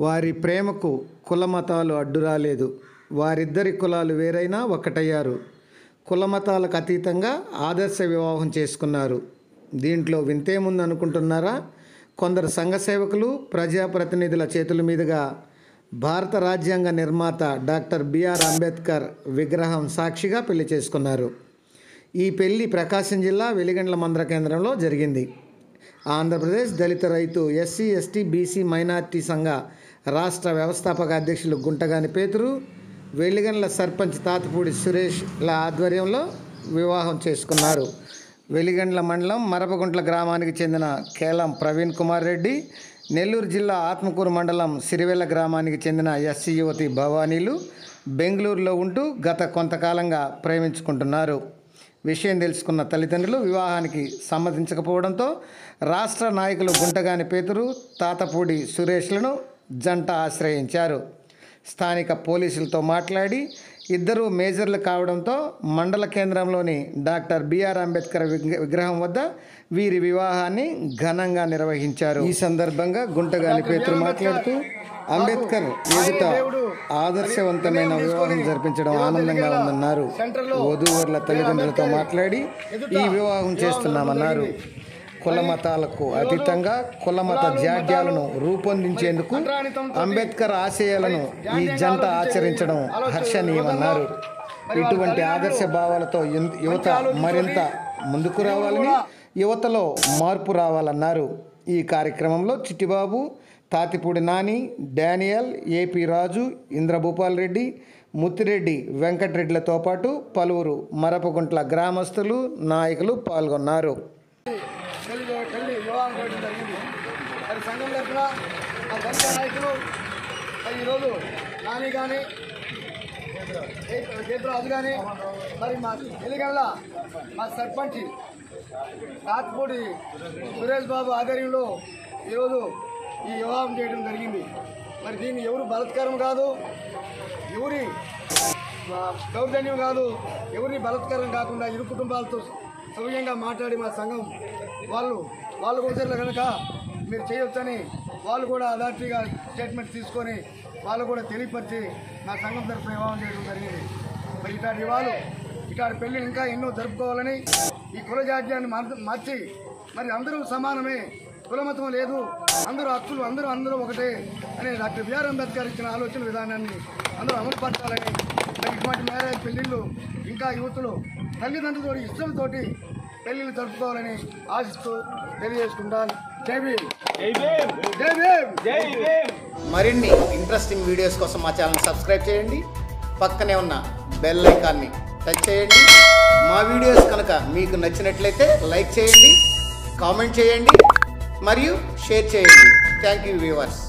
వారి ప్రేమకు కుల మతాలు అడ్డు రాలేదు వారిద్దరి కులాలు వేరైనా ఒక్కటయ్యారు కుల మతాలకు అతీతంగా ఆదర్శ వివాహం చేసుకున్నారు. దీంట్లో వింతేముంది అనుకుంటున్నారా? కొందరు సంఘ సేవకులు ప్రజాప్రతినిధుల చేతుల మీదుగా భారత రాజ్యాంగ నిర్మాత డాక్టర్ బిఆర్ అంబేద్కర్ విగ్రహం సాక్షిగా పెళ్ళి చేసుకున్నారు. ఈ పెళ్ళి ప్రకాశం జిల్లా వెలిగండ్ల మందర కేంద్రంలో జరిగింది. ఆంధ్రప్రదేశ్ దళిత రైతు ఎస్సీ ఎస్టీ బీసీ మైనార్టీ సంఘ రాష్ట్ర వ్యవస్థాపక అధ్యక్షులు గుంటగాని పేతురు వెలిగండ్ల సర్పంచ్ తాతపూడి సురేష్ల ఆధ్వర్యంలో వివాహం చేసుకున్నారు. వెలిగండ్ల మండలం మరపగుంట్ల గ్రామానికి చెందిన కేలం ప్రవీణ్ కుమార్ రెడ్డి నెల్లూరు జిల్లా ఆత్మకూరు మండలం సిరివెల్ల గ్రామానికి చెందిన ఎస్సీ యువతి భవానీలు బెంగళూరులో ఉంటూ గత కొంతకాలంగా ప్రేమించుకుంటున్నారు. విషయం తెలుసుకున్న తల్లిదండ్రులు వివాహానికి సమ్మతించకపోవడంతో రాష్ట్ర నాయకులు గుంటగాని పేతురు తాతపూడి సురేష్లను జంట ఆశ్రయించారు. స్థానిక పోలీసులతో మాట్లాడి ఇద్దరు మేజర్లు కావడంతో మండల కేంద్రంలోని డాక్టర్ బిఆర్ అంబేద్కర్ విగ్ర- విగ్రహం వద్ద వీరి వివాహాన్ని ఘనంగా నిర్వహించారు. ఈ సందర్భంగా గుంటగాలి పేతులు మాట్లాడుతూ అంబేద్కర్ ఎదుట ఆదర్శవంతమైన వివాహం జరిపించడం ఆనందంగా ఉందన్నారు. వధూవరుల తల్లిదండ్రులతో మాట్లాడి ఈ వివాహం చేస్తున్నామన్నారు. కుల మతాలకు అతీతంగా కుల మత జాడ్యాలను రూపొందించేందుకు అంబేద్కర్ ఆశయాలను ఈ జంట ఆచరించడం హర్షణీయమన్నారు. ఇటువంటి ఆదర్శ భావాలతో యువత మరింత ముందుకు రావాలని యువతలో మార్పు రావాలన్నారు. ఈ కార్యక్రమంలో Chittibabu Tatipudi Nani Daniel A P Raju Indrabhupal Reddy Muthireddy వెంకటరెడ్డిలతో పాటు పలువురు మరపగుంట్ల గ్రామస్తులు నాయకులు పాల్గొన్నారు. పెళ్ళి పెళ్ళి వివాహం చేయడం జరిగింది. మరి సంఘం తరఫున మా దళిత నాయకులు మరి ఈరోజు నాని కానీ కేతురాజు కానీ మరి మా ఎలిగల్ల మా సర్పంచ్ కాత్పూడి సురేష్ బాబు ఆధ్వర్యంలో ఈరోజు ఈ వివాహం చేయడం జరిగింది. మరి దీన్ని ఎవరు బలత్కారం కాదు ఎవరి దౌర్జన్యం కాదు ఎవరిని బలత్కారం కాకుండా ఇరు కుటుంబాలతో సవ్యంగా మాట్లాడి మా సంఘం వాళ్ళు వాళ్ళు వచ్చారు కనుక మీరు చేయొచ్చని వాళ్ళు కూడా అథారిటీగా స్టేట్మెంట్ తీసుకొని వాళ్ళు కూడా తెలియపరిచి నా సంఘం తరఫున వివాహం చేయడం జరిగింది. మరి ఇట్లాంటి వివాహాలు ఇట్లాంటి పెళ్ళి ఇంకా ఎన్నో జరుపుకోవాలని ఈ కుల జాడ్యాన్ని మార్చి మరి అందరూ సమానమే కులమతం లేదు అందరూ హక్కులు అందరూ అందరూ ఒకటే అని డాక్టర్ బిఆర్ అంబేద్కర్ ఇచ్చిన ఆలోచన విధానాన్ని అందరూ అమలుపరచాలని మరి ఇటువంటి మ్యారేజ్ పెళ్ళిళ్ళు ఇంకా యువతులు తల్లిదండ్రులతో ఇష్టంతోటి పెళ్ళిళ్ళు జరుపుకోవాలని ఆశిస్తూ తెలియజేసుకుంటాను. జై భీమ్. జై భీమ్. మరిన్ని ఇంట్రెస్టింగ్ వీడియోస్ కోసం మా ఛానల్ సబ్స్క్రైబ్ చేయండి. పక్కనే ఉన్న బెల్ ఐకాన్ని టచ్ చేయండి. మా వీడియోస్ కనుక మీకు నచ్చినట్లయితే లైక్ చేయండి కామెంట్ చేయండి మరియు షేర్ చేయండి. Thank you viewers.